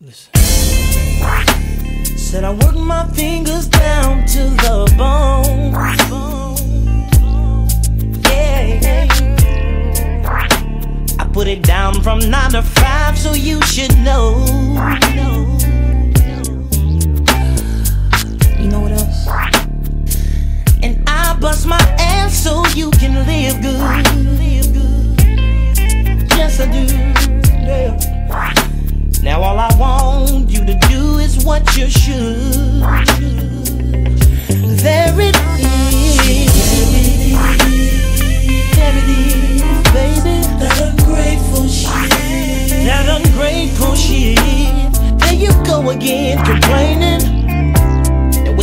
Listen. Said I work my fingers down to the bone. Yeah. I put it down from nine to five, so you should know. You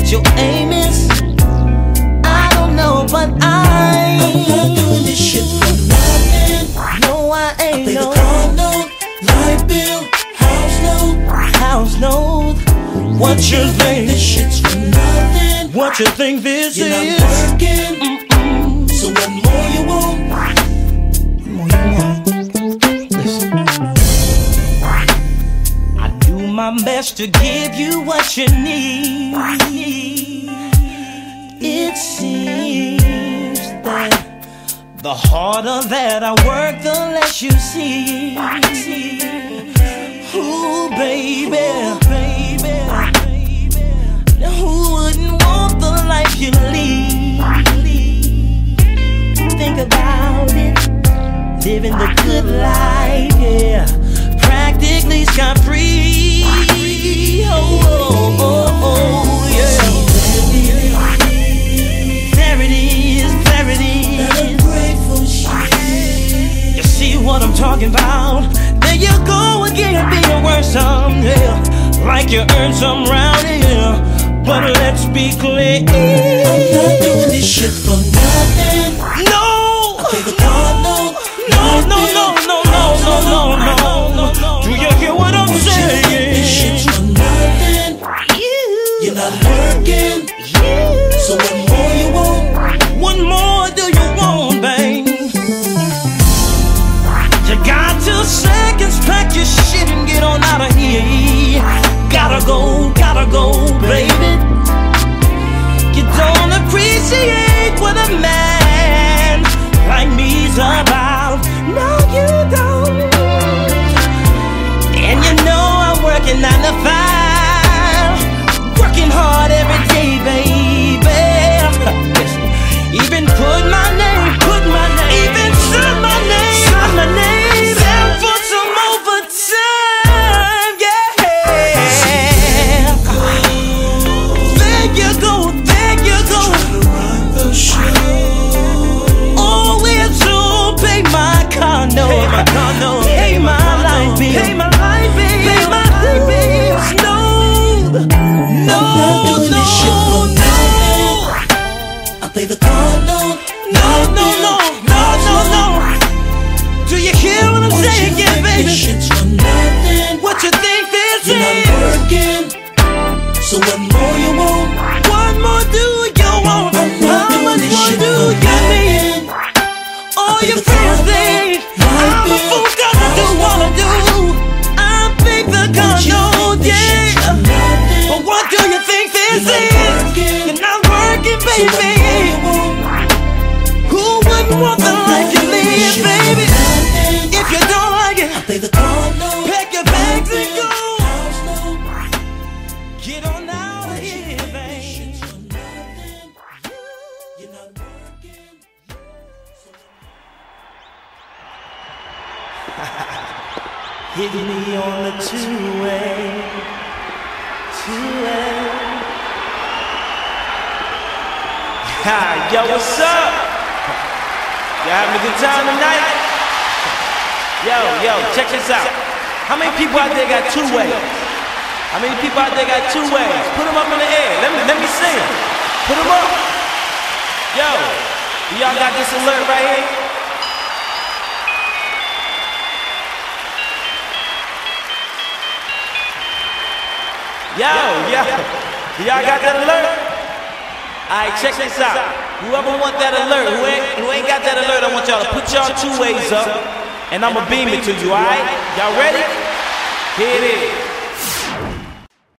what your aim is, I don't know, but I. I'm not doing this shit for nothing. No, I ain't Pay the no car note, light bill, house note. house note. What you think? This shit's for nothing. What you think this You're is? Best to give you what you need. It seems that the harder that I work, the less you see. Ooh, baby, baby, Like you earned some round here. But let's be clear. I pay the car note. no, no, no, no, no, no. Do you hear what I'm What saying, yeah, baby? Shit's for nothing. What you think this You're not working. So what more you want? What more do you want? I'm How much more do you need? All your friends think I'm a fool Hit me on the two-way, two-way. Hi, yo, what's up? You having a good time tonight? Yo, yo, check this out. How many people out there got two ways? How many people out there got two ways? Put them up in the air. Let me let me see them. Put them up. Yo, y'all got this alert right here? Yo, yo, y'all got that alert? Alright, check this out. Whoever want that alert, who ain't, who ain't got that alert, I want y'all to put y'all two ways up, and I'ma beam it to you, alright? Y'all ready? Here it is.